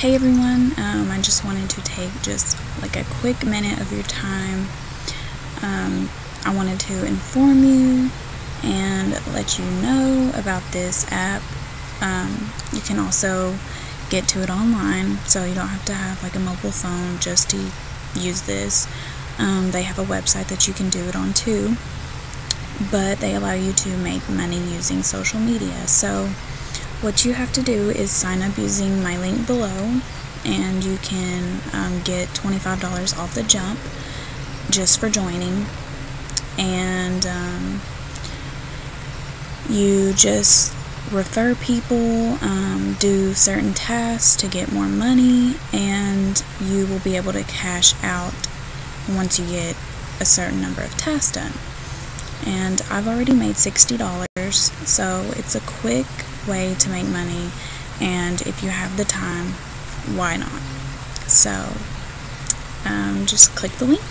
Hey everyone, um, I just wanted to take just like a quick minute of your time. Um, I wanted to inform you and let you know about this app. Um, you can also get to it online, so you don't have to have like a mobile phone just to use this. Um, they have a website that you can do it on too, but they allow you to make money using social media. So, what you have to do is sign up using my link below, and you can um, get $25 off the jump just for joining. And um, you just refer people, um, do certain tasks to get more money, and you will be able to cash out once you get a certain number of tasks done. And I've already made $60, so it's a quick way to make money, and if you have the time, why not? So, um, just click the link.